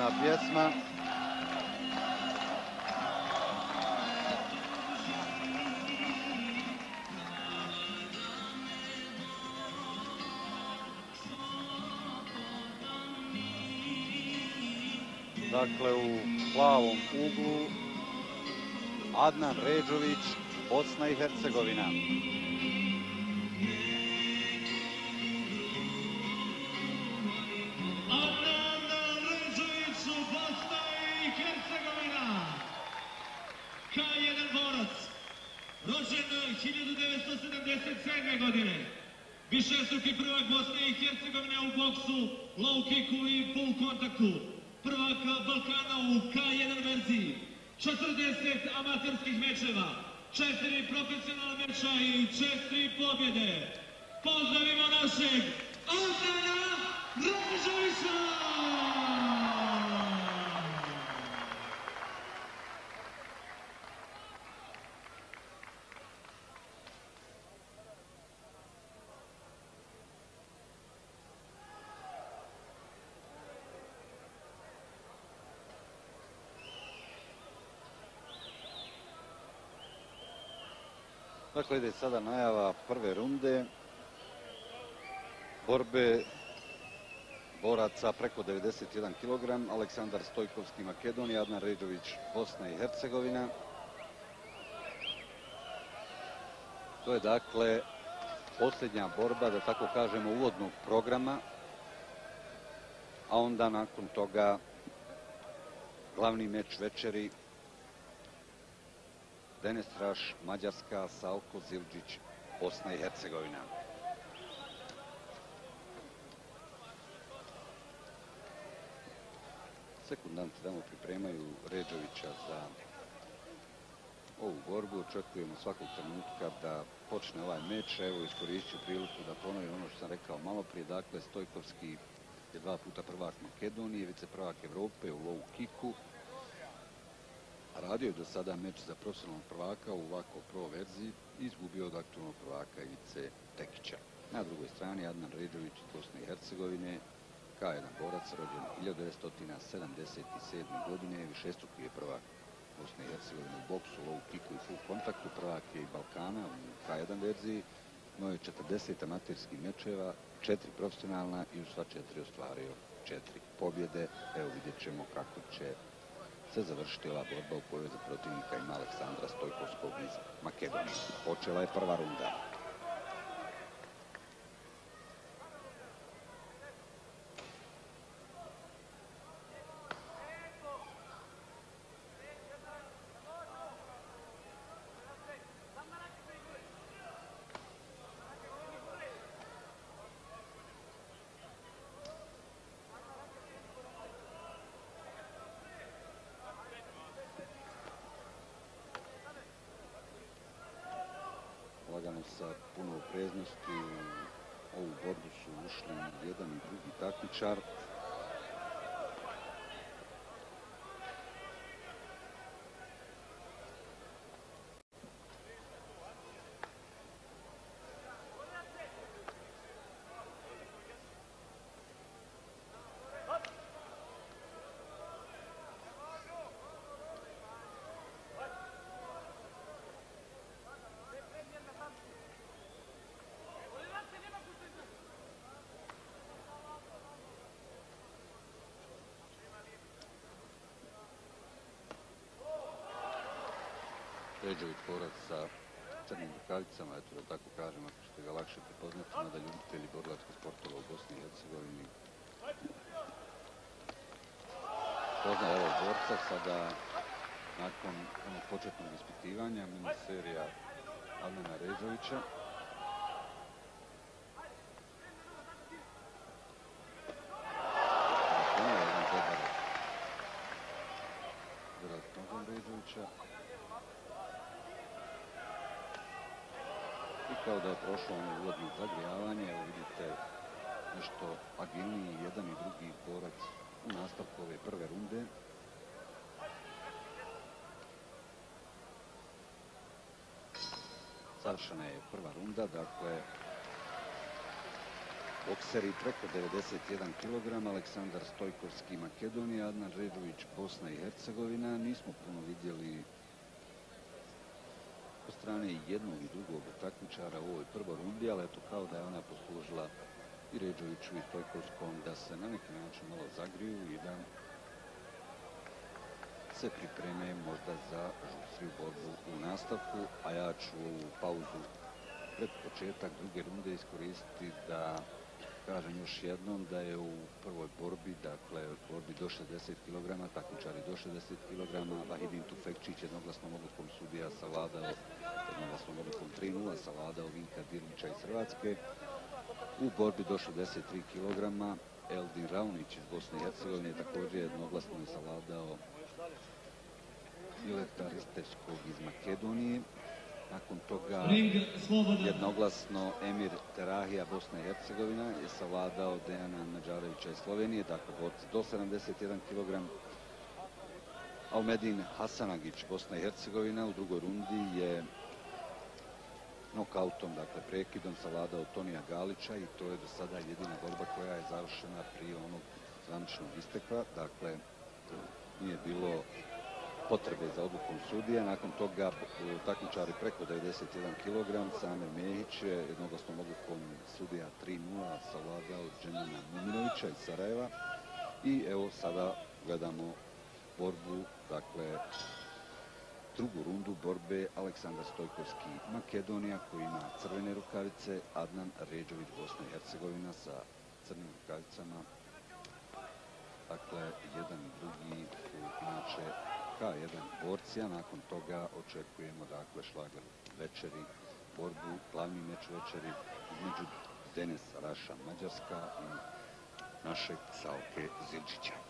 narodna pjesma. Dakle, u plavom uglu Adnan Ređović, Bosna i Hercegovina. 1977. godine, višestruki prvak Bosne i Hercegovine u boksu, low kicku i full kontaktu, prvak Balkana u K1 verziji, 40 amaterskih mečeva, 4 profesionalna meča i 4 pobjede. Pozdravimo našeg Adnana Režovića! Dakle, ide sada najava prve runde. Borbe boraca preko 91 kg. Aleksandar Stojkovski, Makedonija, Adnan Ređović, Bosna i Hercegovina. To je dakle posljednja borba, da tako kažemo, uvodnog programa. A onda nakon toga glavni meč večeri Denis Raš, Mađarska, Salko Zilđić, Bosna i Hercegovina. Sekundanti tamo pripremaju Ređovića za ovu borbu. Očekujemo svakog trenutka da počne ovaj meč. Evo iskoristit ću priliku da ponovim ono što sam rekao malo prije. Dakle, Stojkovski je dva puta prvak Makedonije, vice prvak Evrope u low kicku. Radio je do sada meč za profesionalnog prvaka u ovako pro verziji i izgubio od aktualnog prvaka Ivice Tekića. Na drugoj strani Adnan Ređović iz Bosne i Hercegovine, K1 borac rođen 1977. godine, višestruki je prvak Bosne i Hercegovine u boksu, low kicku i full kontaktu, prvak je i Balkana u K1 verziji, imao je 40 amaterskih mečeva, četiri profesionalna i u sva četiri ostvario četiri pobjede. Evo vidjet ćemo kako će se završiti ova borba u kojoj za protivnika ima Aleksandra Stojkovskog iz Makedonije. Počela je prva runda. Sa puno opreznosti u ovu borbu su ušli jedan i drugi takmičar. Ređović borac sa crnim rukavicama, eto da tako kažem, ako ćete ga lakše prepoznati, mada ljubitelji borilačkih sportova u Bosni i Hercegovini poznaje ovog borca, sada nakon onog početnog ispitivanja, mini serija Adnana Ređovića. Ovo je jedan dobar udarac nogom Ređovića. I kao da je prošlo ono uvodno zagrijavanje, evo vidite nešto agilniji jedan i drugi borac u nastavku ove prve runde. Završena je prva runda, dakle bokseri preko 91 kg, Aleksandar Stojkovski Makedonija, Adnan Ređović Bosna i Hercegovina. Nismo puno vidjeli po strane jednog i drugog takmičara u ovoj prvoj rundi, ali eto kao da je ona poslužila i Ređoviću i Stojkovskom da se na neki način malo zagriju i da se pripreme možda za žustriju borbu u nastavku, a ja ću ovu pauzu pred početak druge runde iskoristiti da kažem još jednom da je u prvoj borbi, dakle borbi do 60 kg, takmičari do 60 kg, Vahidin Tufekčić jednoglasnom odlukom sudija savladao, jednoglasnom odlukom 3-0 savladao Vinka Dirlića iz Hrvatske. U borbi do 63 kg Eldin Raunić iz Bosne i Hercegovine također jednoglasno je savladao Mileta Ristevskog iz Makedonije. Nakon toga jednoglasno Emir Terahija Bosna i Hercegovina je savladao Dejana Mađarevića iz Slovenije, dakle borci do 71 kg. Almedin Hasanagić Bosna i Hercegovina u drugoj rundi je nokautom, dakle prekidom savladao Tonija Galića i to je do sada jedina borba koja je završena prije onog zvaničnog istekla. Dakle, nije bilo potrebe za odlukom sudija. Nakon toga takmičari preko 91 kg, Samer Mehić je jednoglasnom odlukom sudija 3-0 savladao Dženana Muminovića iz Sarajeva. I evo sada gledamo borbu, dakle, drugu rundu borbe Aleksandar Stojkovski Makedonija koji ima crvene rukavice, Adnan Ređović Bosna i Hercegovina sa crnim rukavicama. Dakle, jedan drugi su inače K1 borcija. Nakon toga očekujemo dakle šlager večeri, borbu, glavni meč večeri između Denes Raša Mađarska i našeg Salke Zilčića.